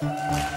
We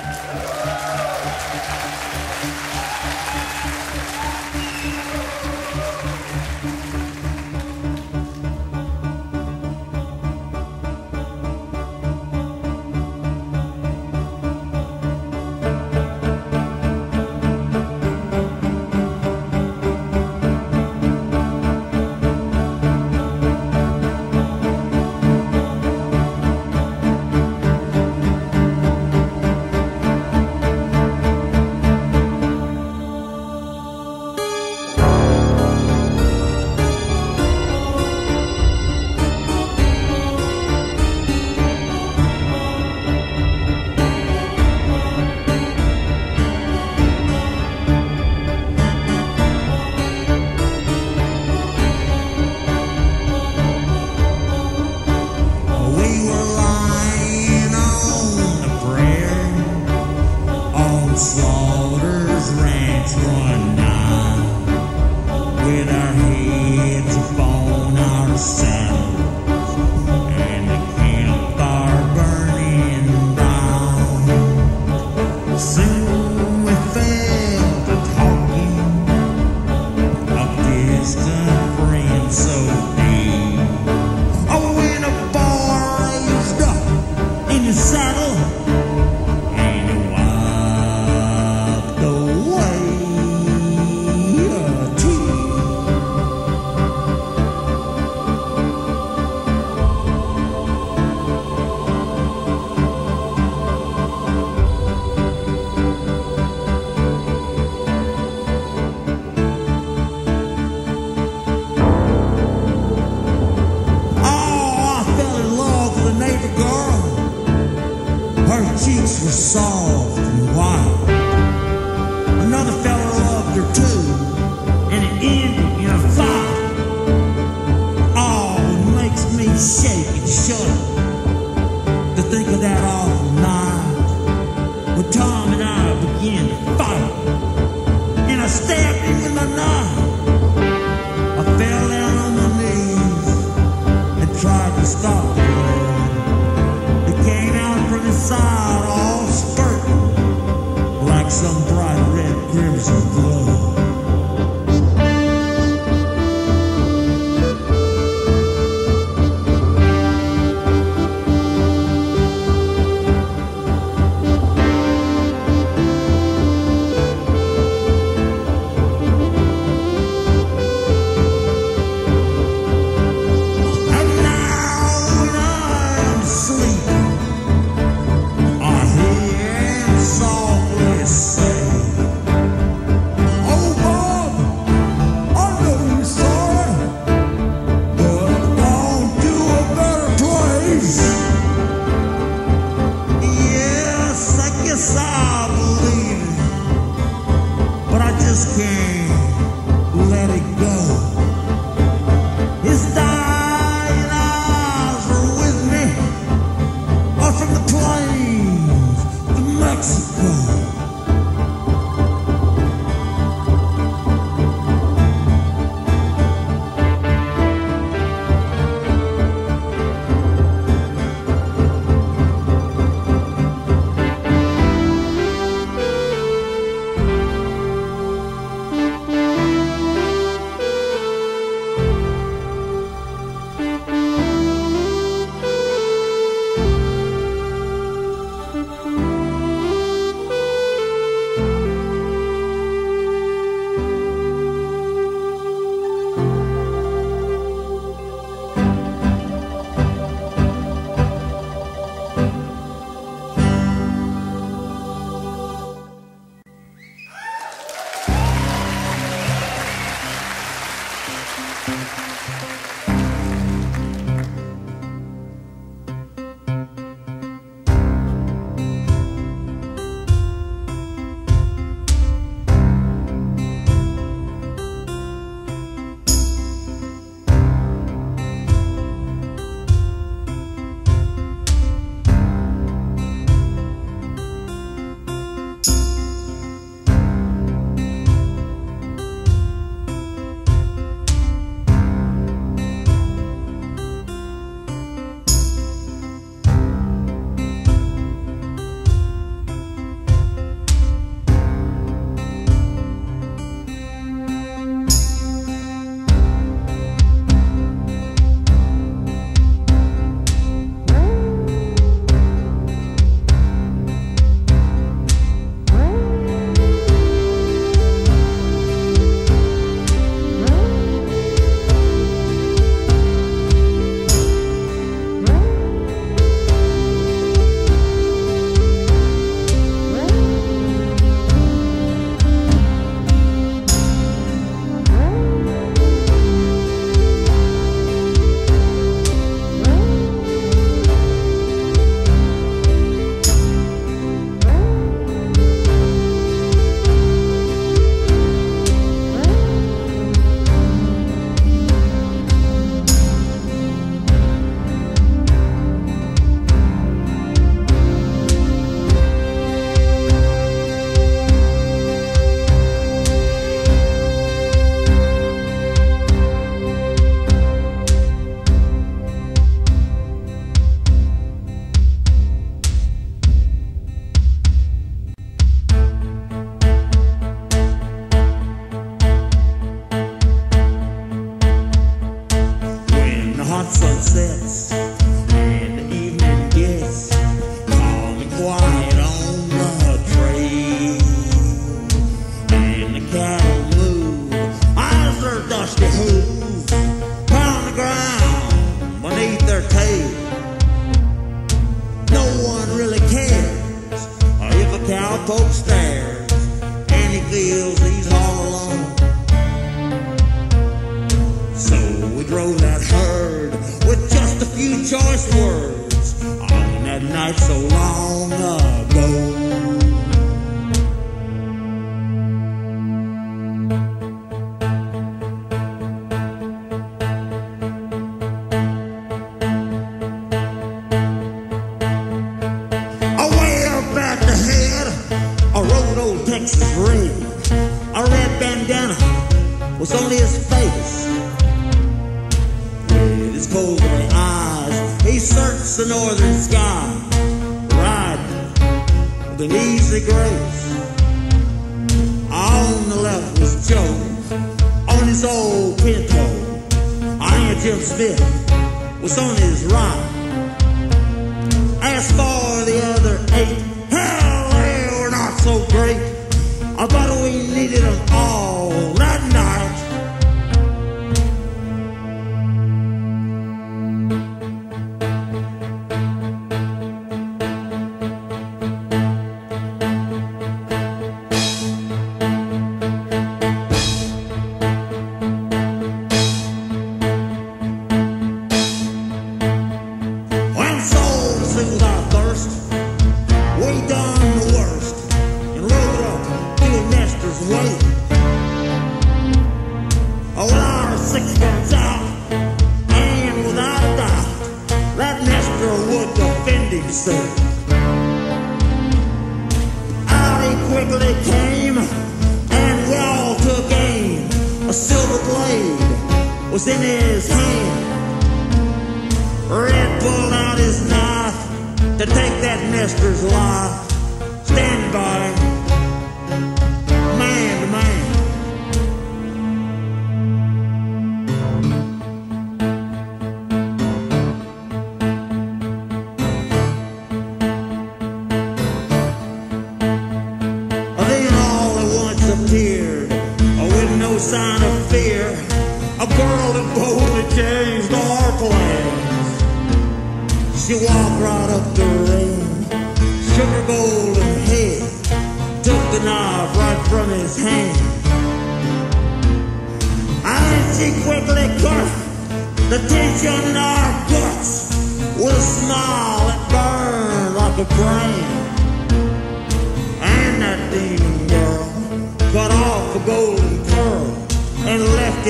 sunsets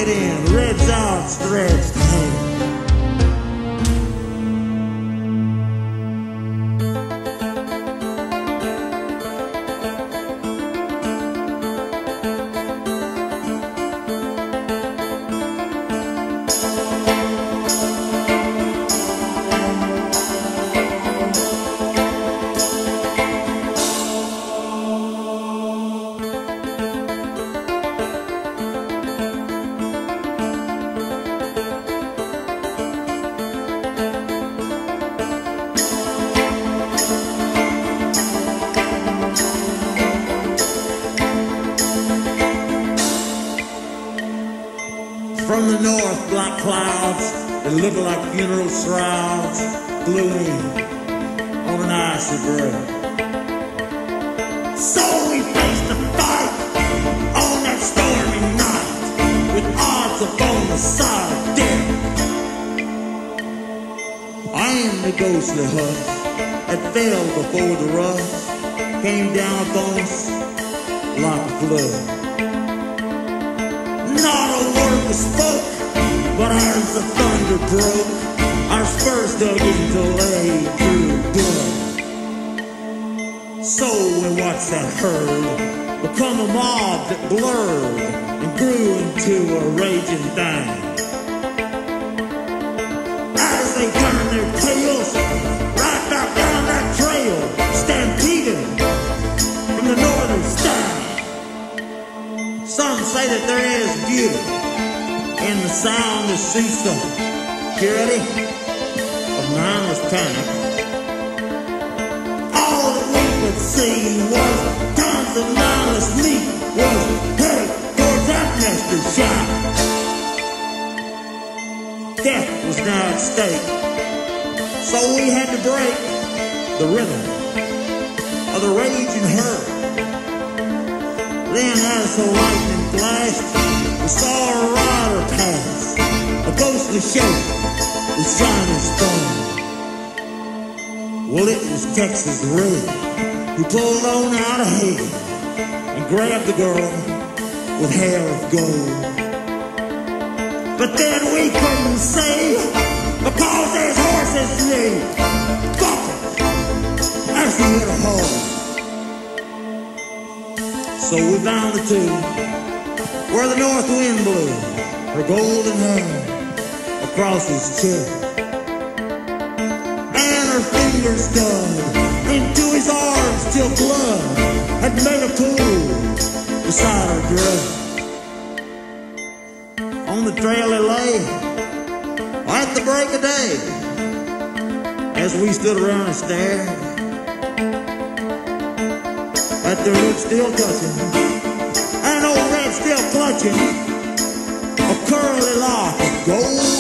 it in Red's outstretched hand. That the root still clutching, and old red still clutching a curly lock of gold.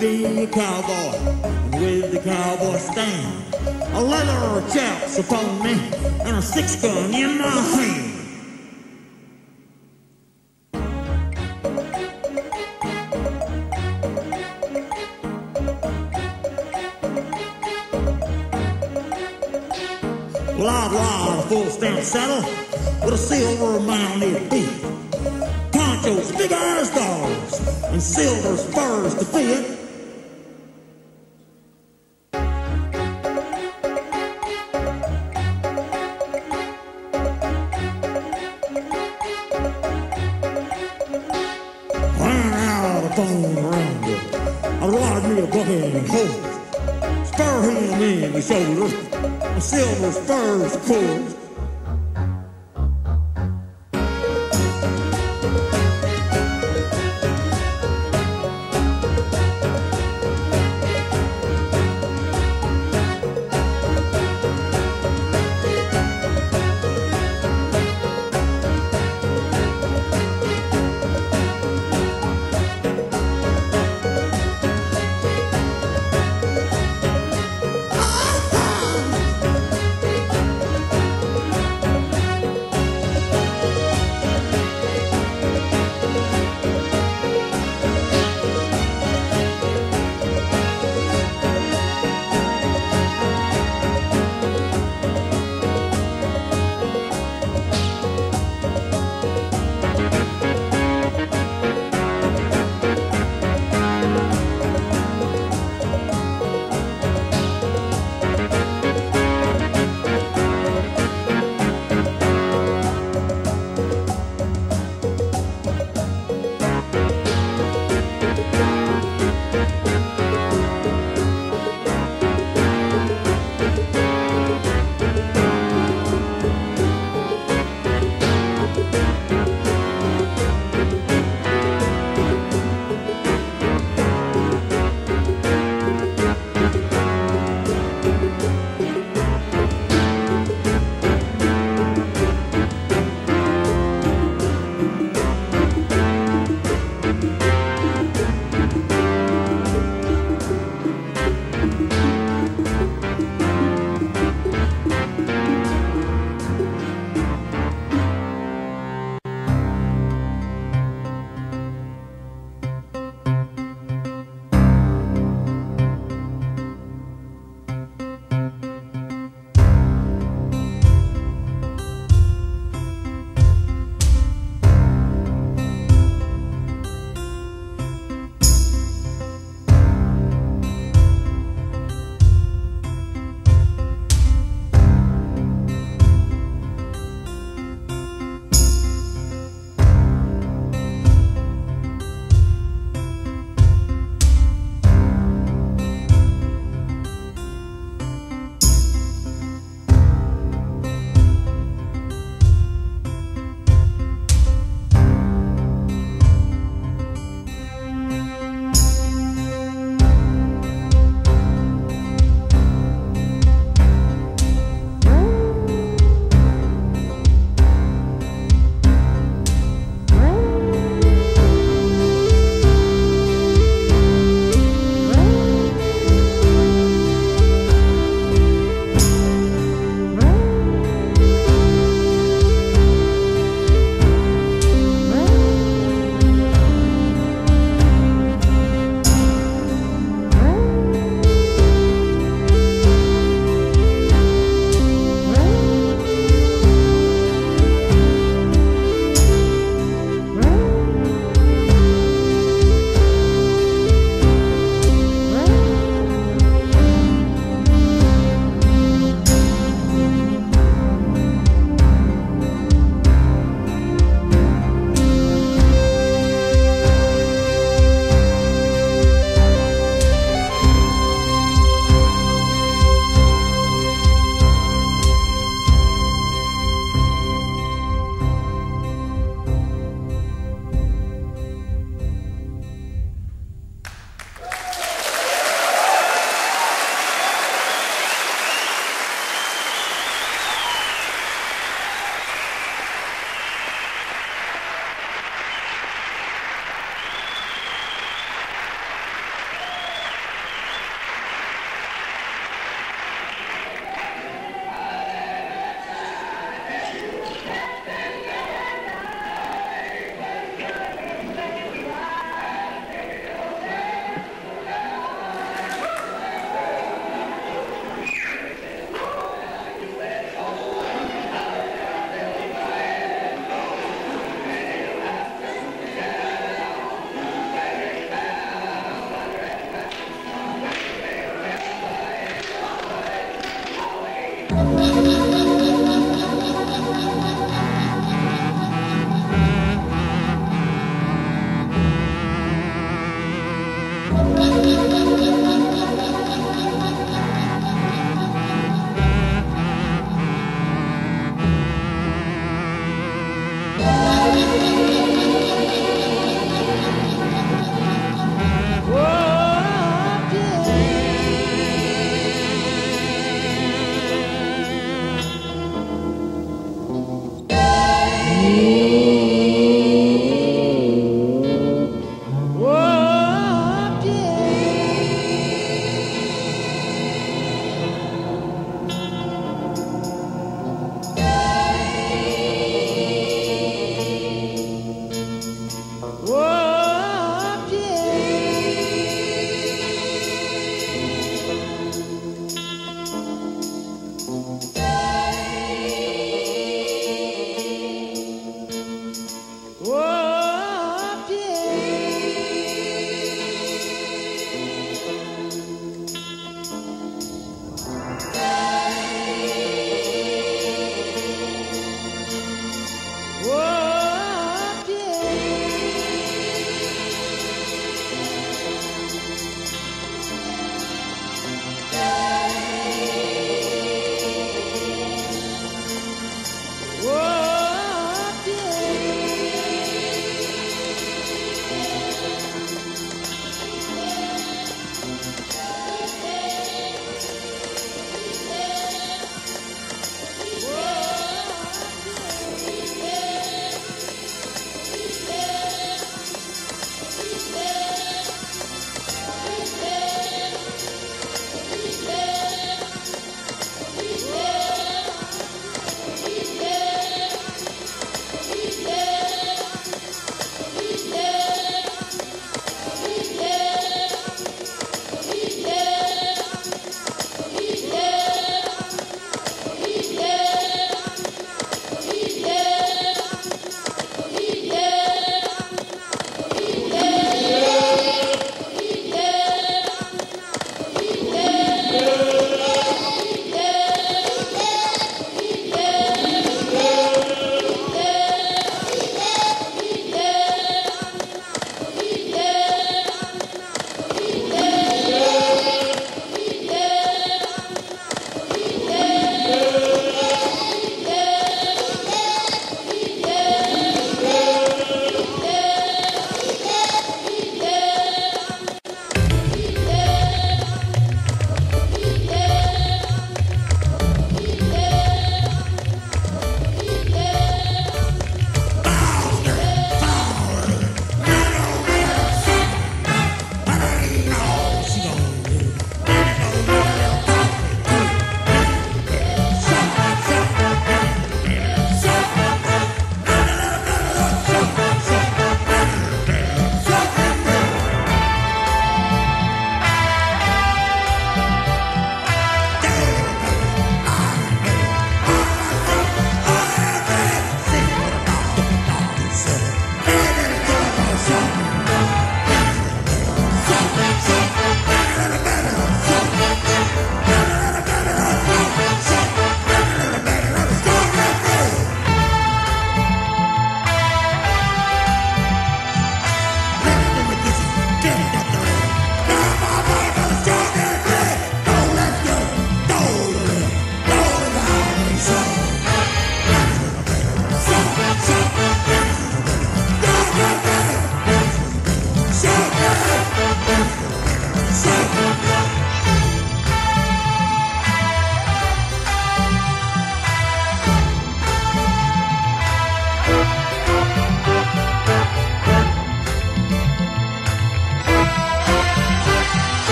be a cowboy, and with the cowboy stand. A leather chaps upon me, and a six gun in my hand. Well, I'd full stamp saddle with a silver mounted feet. ponchos, big eyes, dogs, and silver spurs to fit.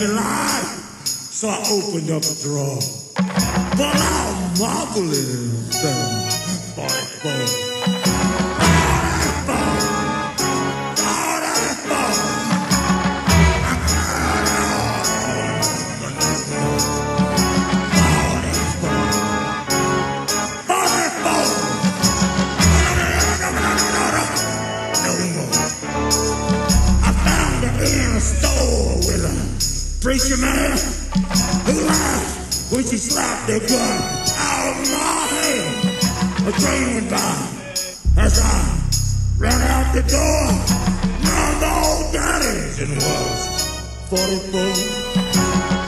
So I opened up a drawer. But how marvelous that boy, boy. with your who laughed when she slapped the gun out of my hand. A train went by as I ran out the door. My old daddy's and was 44.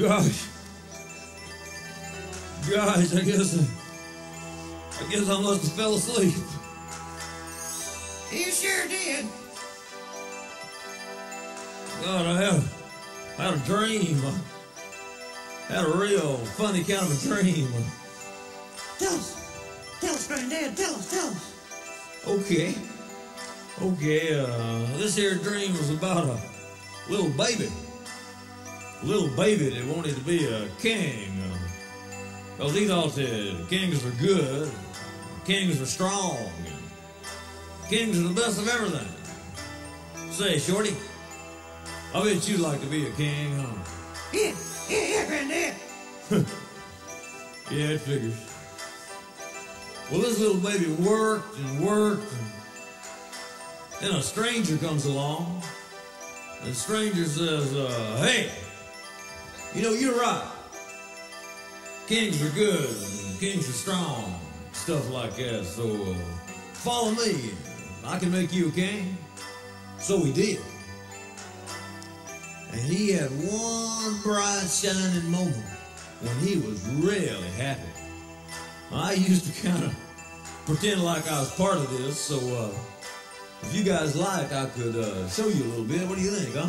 Gosh. Gosh, I guess uh, I guess I must have fell asleep. You sure did. God, I had, I had a dream. I had a real funny kind of a dream. Uh. Tell us. Tell us, Granddad. Tell us. Tell us. Okay. Okay, uh, this here dream was about a little baby. Little baby that wanted to be a king. Because he thought that kings were good, kings were strong, kings are the best of everything. Say, Shorty, I bet you'd like to be a king, huh? Yeah. Yeah, yeah, Granddad. Yeah, it figures. Well, this little baby worked and worked, and then a stranger comes along. And the stranger says, uh, hey, you know, you're right. Kings are good, kings are strong, stuff like that. So uh, follow me. I can make you a king. So he did. And he had one bright shining moment when he was really happy. I used to kind of pretend like I was part of this, so uh, if you guys like, I could uh, show you a little bit. What do you think, huh?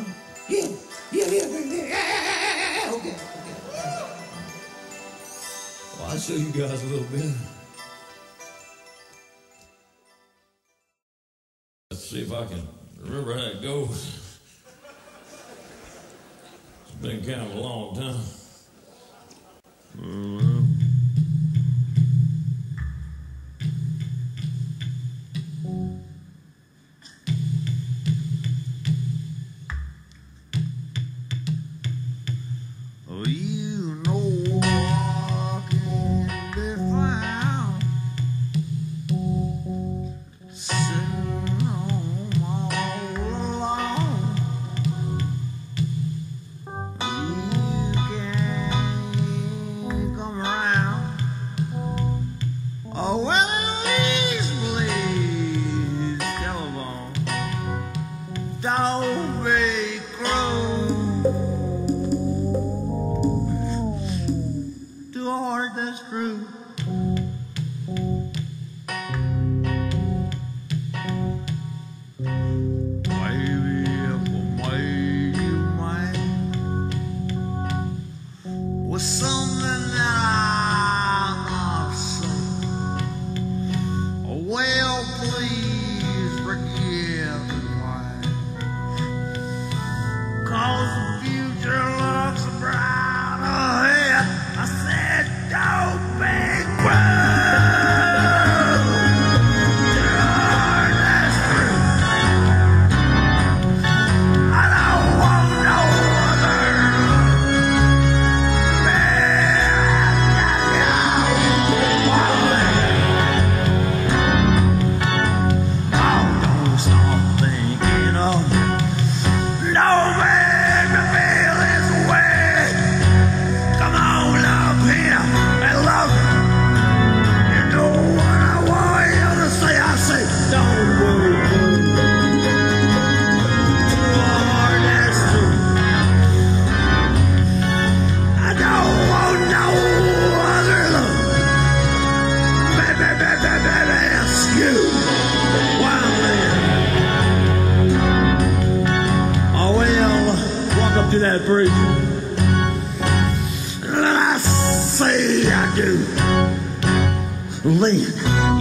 Yeah. Yeah, yeah. Yeah, yeah, Okay. okay. Well, I'll show you guys a little bit. Let's see if I can remember how it goes. It's been kind of a long time. Oh,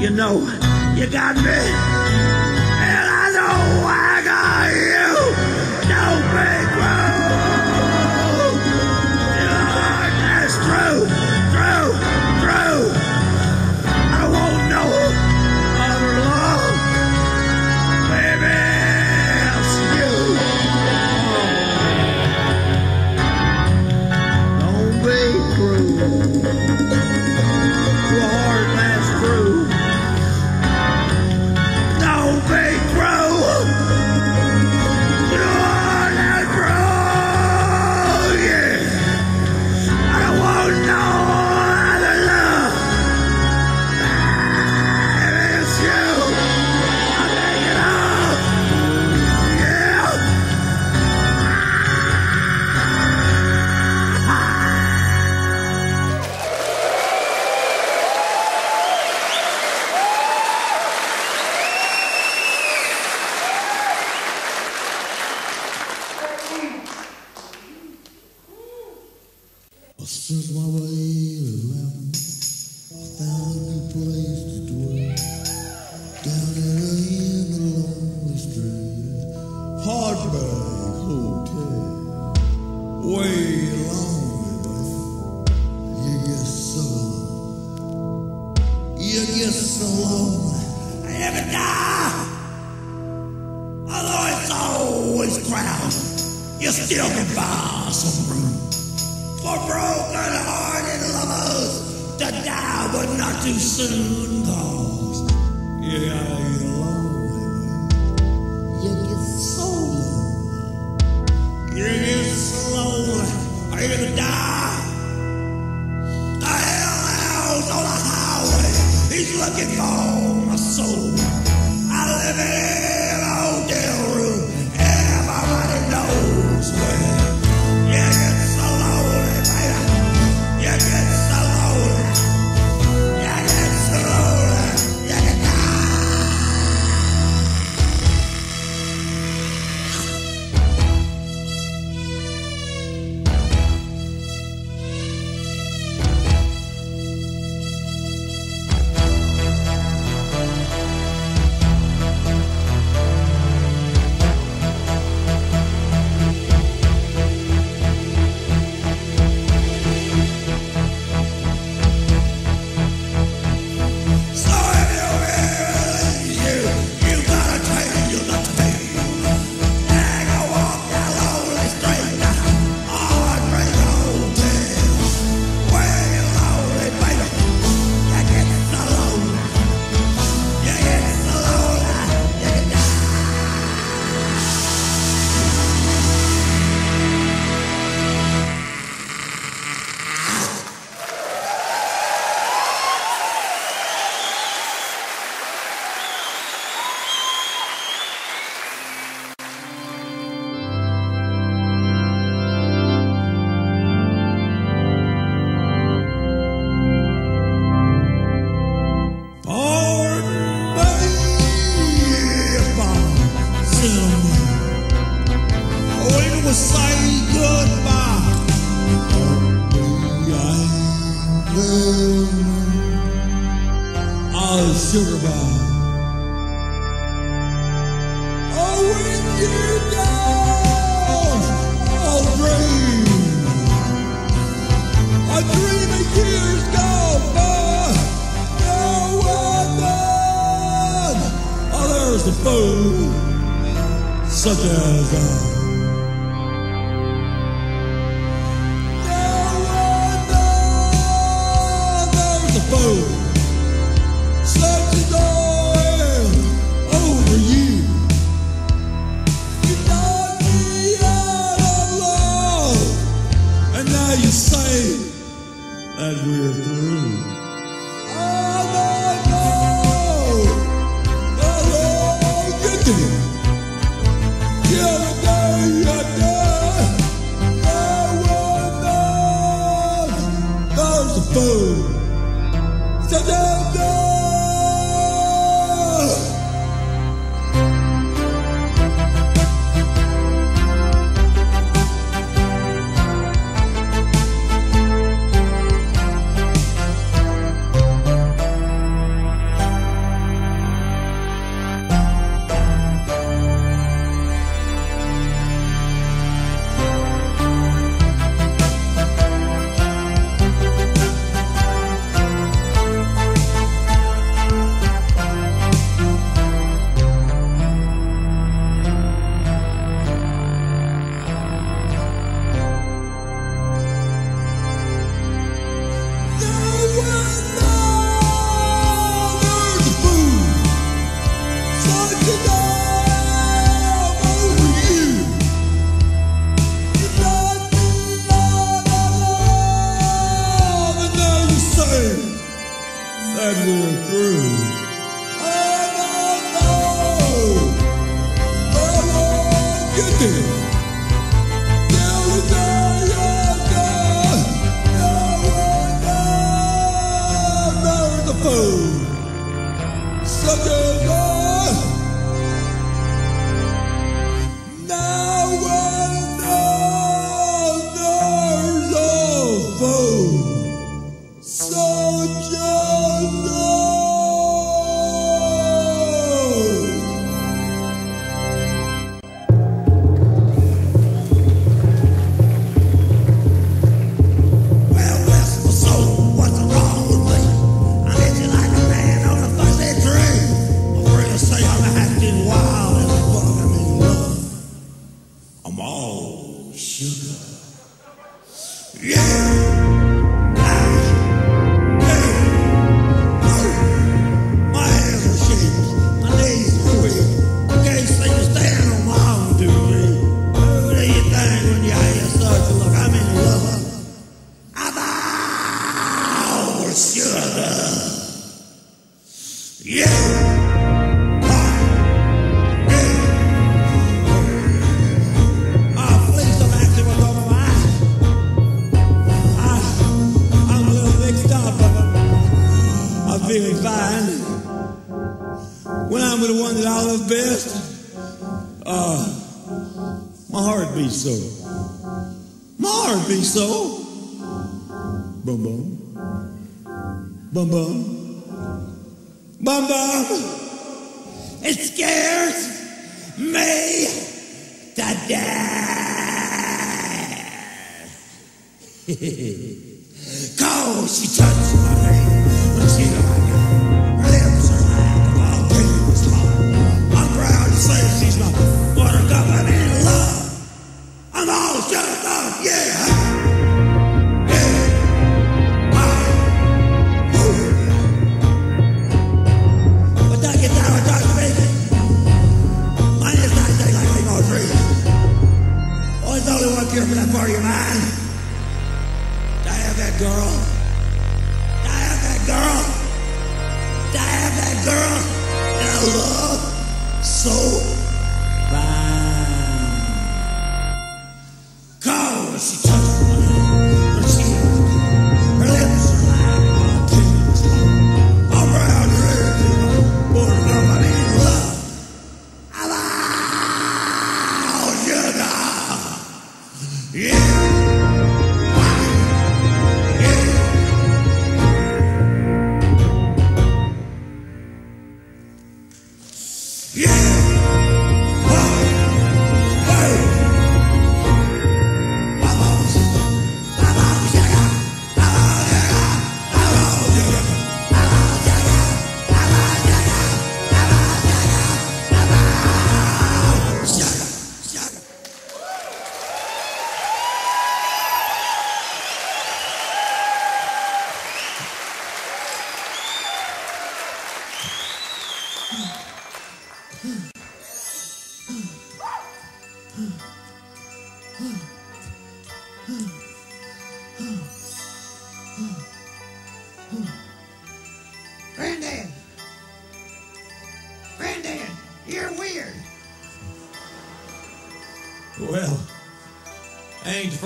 You know you got me,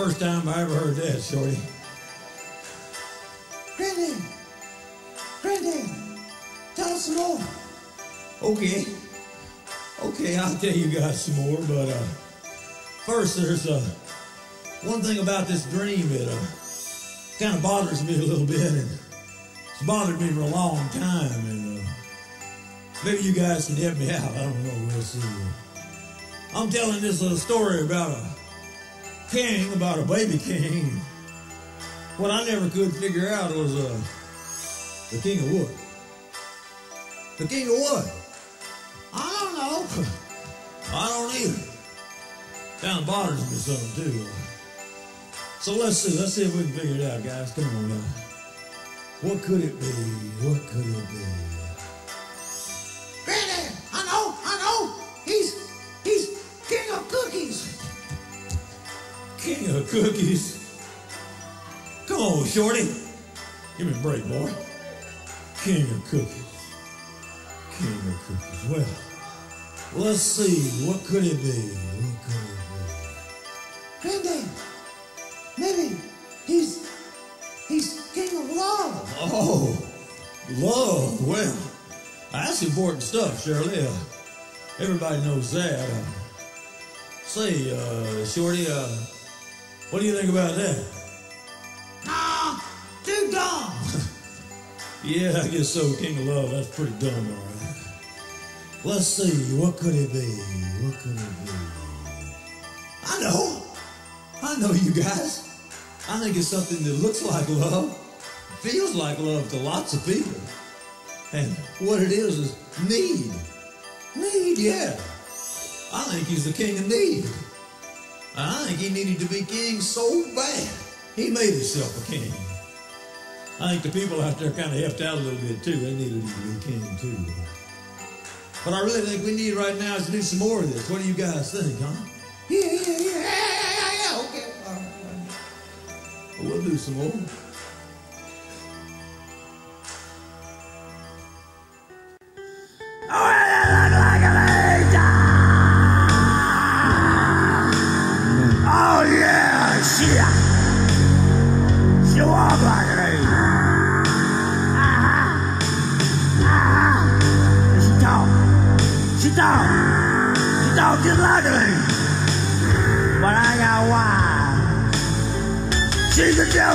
first time I ever heard that, Shorty. Granddad! Granddad! Tell us some more. Okay. Okay, I'll tell you guys some more, but uh, first there's uh, one thing about this dream that uh, kind of bothers me a little bit, and it's bothered me for a long time, and uh, maybe you guys can help me out. I don't know. We'll see. I'm telling this little story about a king, about a baby king. What I never could figure out was uh, the king of what? The king of what? I don't know. I don't either. Kind of bothers me some too. So let's see. Let's see if we can figure it out, guys. Come on now. What could it be? What could it be? Cookies. Come on, Shorty. Give me a break, boy. King of cookies. King of cookies. Well, let's see. What could it be? What could it Granddad, maybe he's he's king of love. Oh, love. Well, that's important stuff, Shirley. Uh, everybody knows that. Uh, say, uh, Shorty, uh, what do you think about that? Nah, too dumb. Yeah, I guess so. King of Love, that's pretty dumb, all right. Let's see, what could it be? What could it be? I know. I know you guys. I think it's something that looks like love, feels like love to lots of people. And what it is is need. Need, yeah. I think he's the king of need. I think he needed to be king so bad. He made himself a king. I think the people out there kind of helped out a little bit too. They needed to be king too. But I really think we need right now is to do some more of this. What do you guys think, huh? Yeah, yeah, yeah, yeah, yeah, yeah, okay. all right. We'll do some more.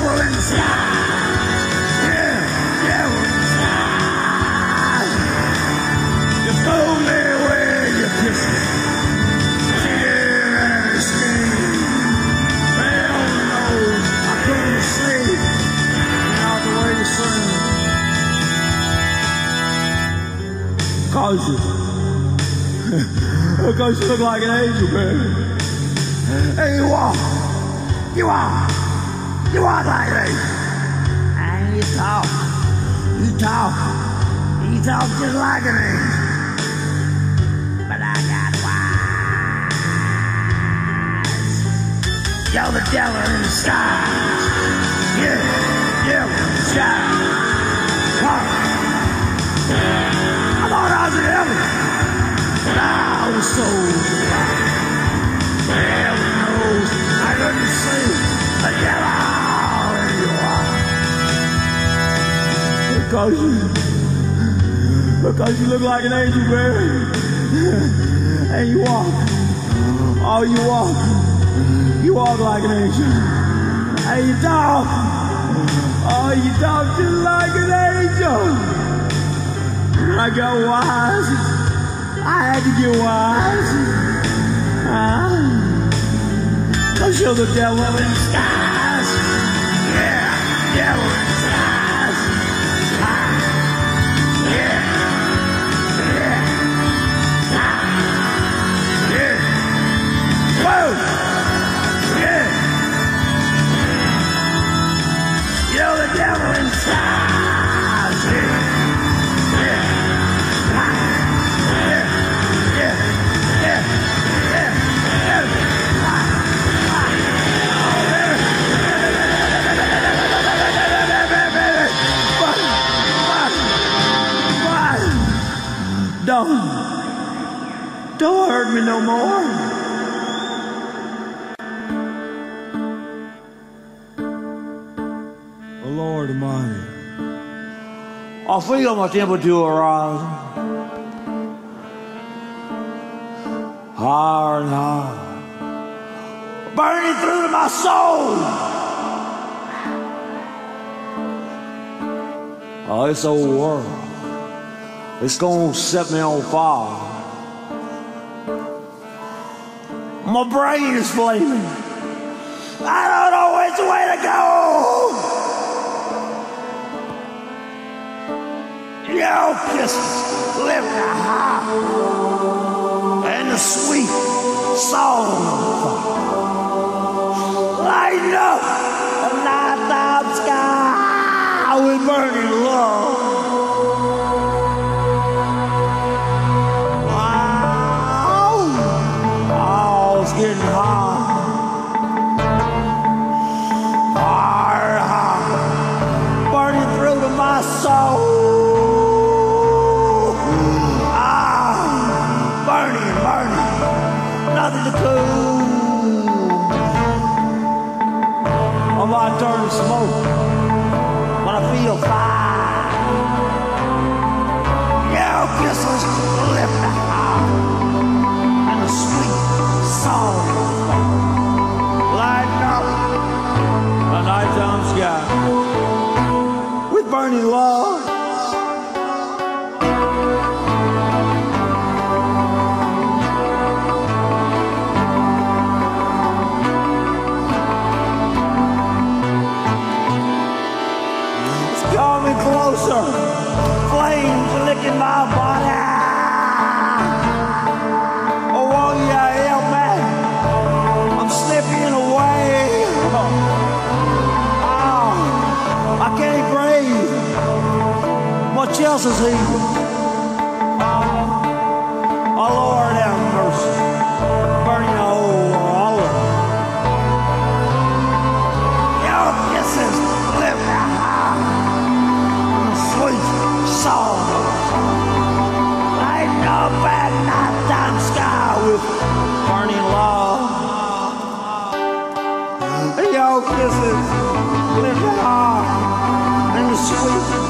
Devil in disguise. Yeah, devil in disguise. You fool me understand. Hell knows I couldn't sleep. Out the way sing. Cause you. Because you look like an angel, baby. Hey, you walk. You walk. You like an. And you talk. You talk. You talk just like an. But I got wise. You're the devil in disguise. Yeah, in disguise. I thought I was an devil. But I was so blind. Heaven knows I couldn't see the devil Because you, because you look like an angel, baby. And you walk. Oh, you walk. You walk like an angel. And you talk. Oh, you talk just like an angel. I got wise. I had to get wise. Ah. Cause you're the devil in disguise. Yeah, don't hurt me no more. Oh, Lord Almighty. I feel my temperature rising. Higher and higher. Burning through to my soul. Oh, this old world. It's gonna set me on fire. My brain is flaming. I don't know which way to go. Your kisses lift me high, and the sweet song light up the nighttime sky with burning love. Soul. Ah, burning, burning. Nothing to cool. I might turn to smoke when I feel fine. Your kisses lift and the sweet song with burning else is he? Oh, oh, Lord, have mercy. Burning a hole all over. Your kisses lift me high. Sweet song. Lighten up at nighttime sky with burning love. Your kisses lift me high. And the sweet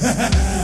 Ha ha ha!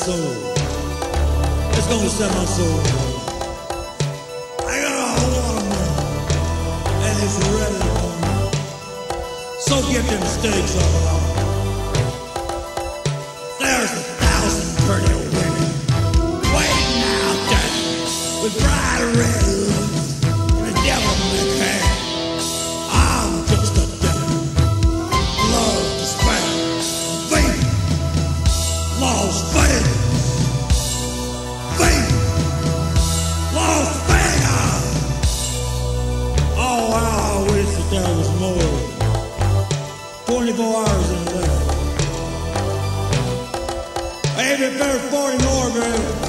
Soul. It's gonna set my soul.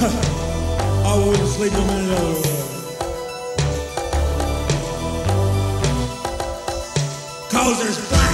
I wouldn't sleep a minute otherwise. Cause there's blackjack,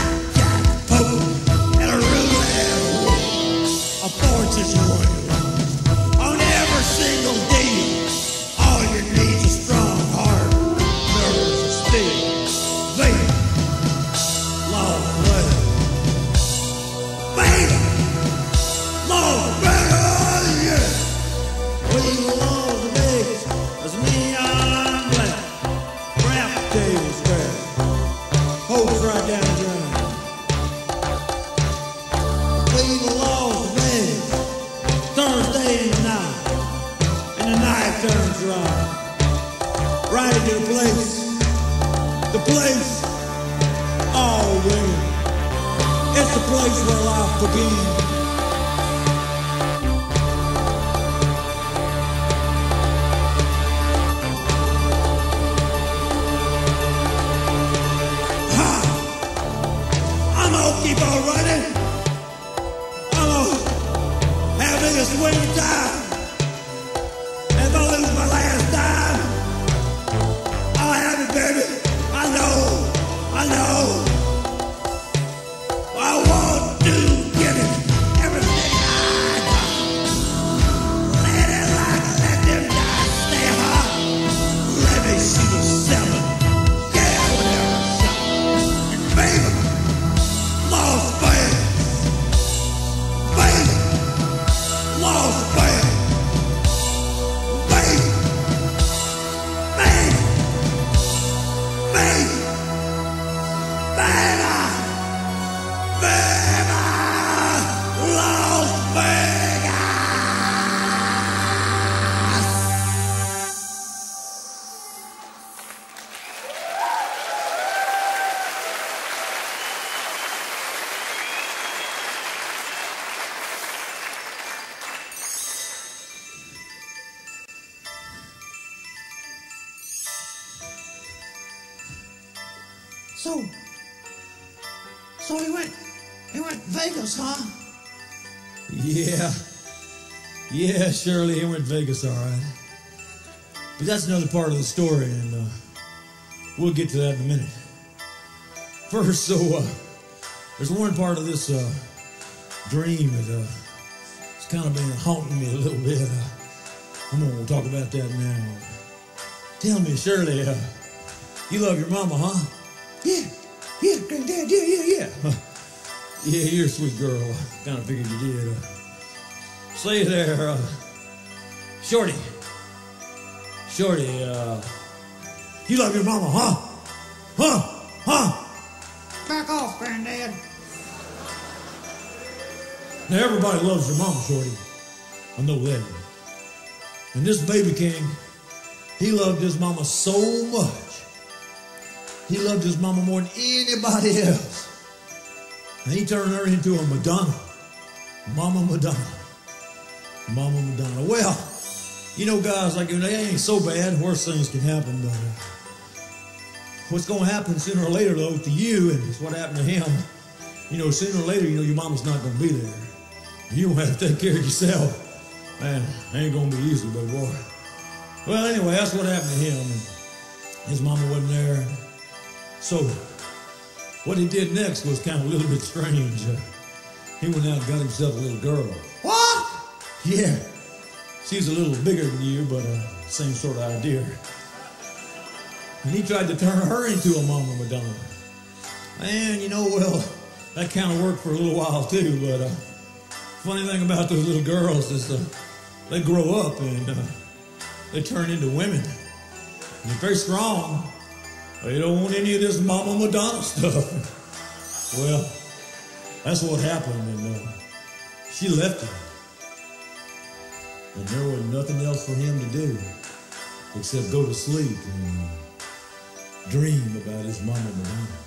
Shirley, he went Vegas, all right. But that's another part of the story, and uh, we'll get to that in a minute. First, so uh, there's one part of this uh, dream that uh, it's kind of been haunting me a little bit. Uh, I'm gonna talk about that now. Tell me, Shirley, uh, you love your mama, huh? Yeah, yeah, granddad, yeah, yeah, yeah. Yeah, you're a sweet girl. I kind of figured you did. Uh, say there, uh, Shorty. Shorty, uh, you love your mama, huh? Huh? Huh? Back off, granddad. Now, everybody loves your mama, Shorty. I know that. And this baby king, he loved his mama so much. He loved his mama more than anybody else. And he turned her into a Madonna. Mama Madonna. Mama Madonna. Well, you know, guys, like, they ain't so bad. Worse things can happen, but uh, what's going to happen sooner or later, though, to you, and it's what happened to him, you know, sooner or later, you know, your mama's not going to be there. You don't have to take care of yourself. Man, ain't going to be easy, but boy. Well, anyway, that's what happened to him. His mama wasn't there. So, what he did next was kind of a little bit strange. Uh, he went out and got himself a little girl. What? Yeah, she's a little bigger than you, but uh, same sort of idea. And he tried to turn her into a Mama Madonna. And you know, well, that kind of worked for a little while too. But uh, funny thing about those little girls is uh, they grow up and uh, they turn into women. And they're very strong. They don't want any of this Mama Madonna stuff. well, that's what happened, and uh, she left him. And there was nothing else for him to do except go to sleep and dream about his mama Madonna.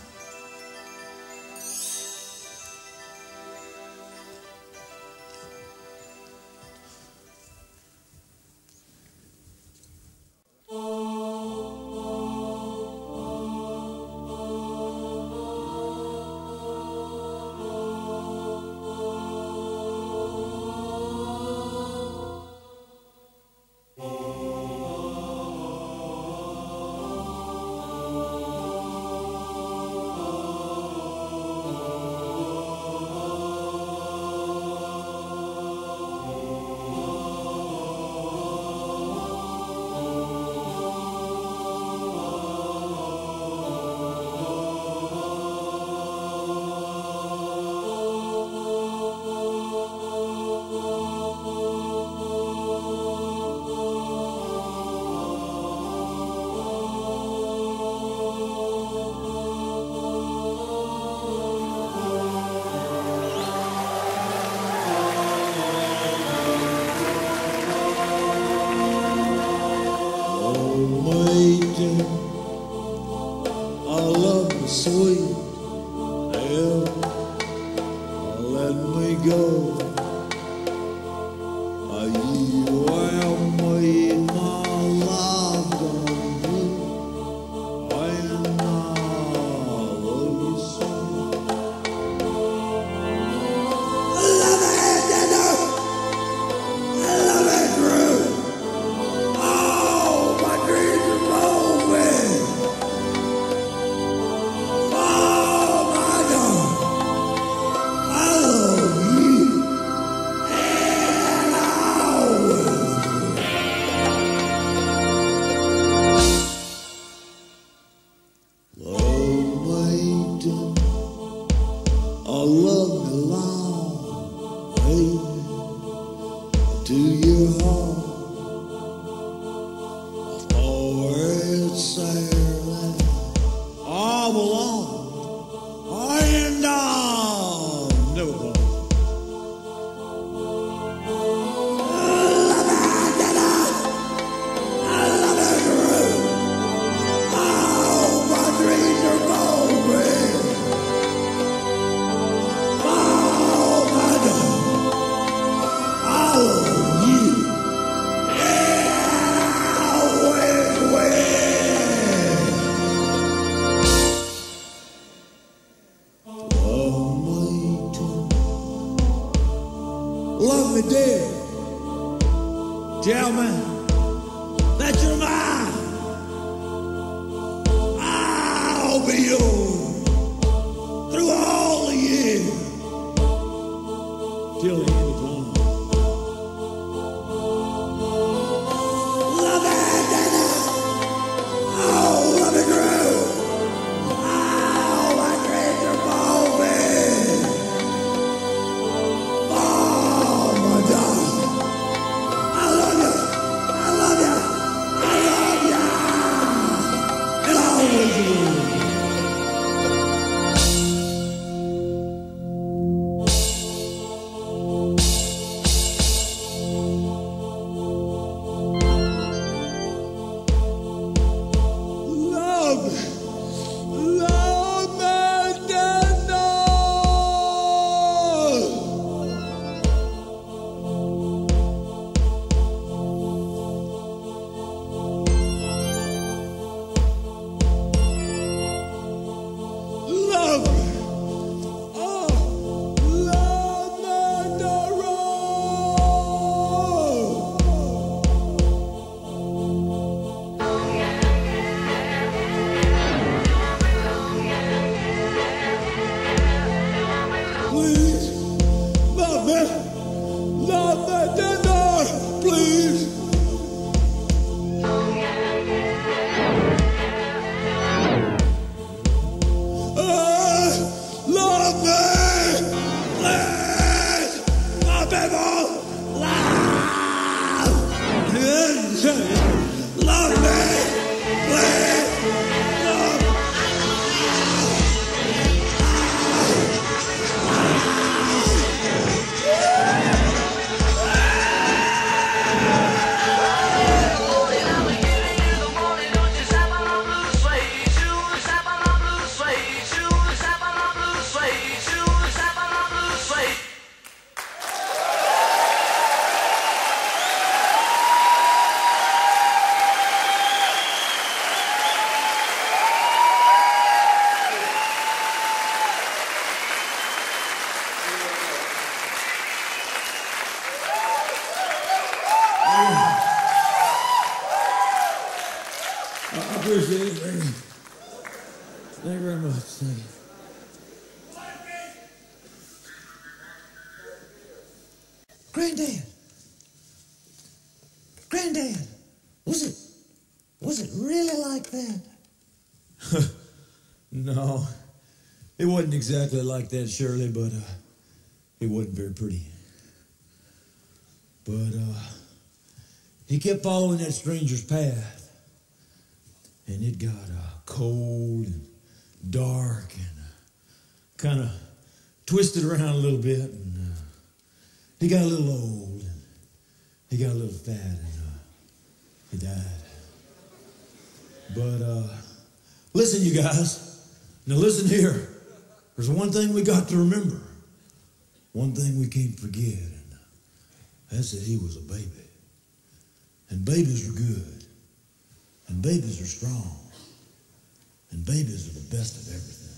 Exactly like that, Shirley, but uh, it wasn't very pretty. But uh, he kept following that stranger's path, and it got uh, cold and dark and kind of twisted around a little bit, and uh, he got a little old, and he got a little fat, and uh, he died. But uh, listen, you guys. Now listen here. There's one thing we got to remember. One thing we can't forget, and that's that he was a baby. And babies are good. And babies are strong. And babies are the best of everything.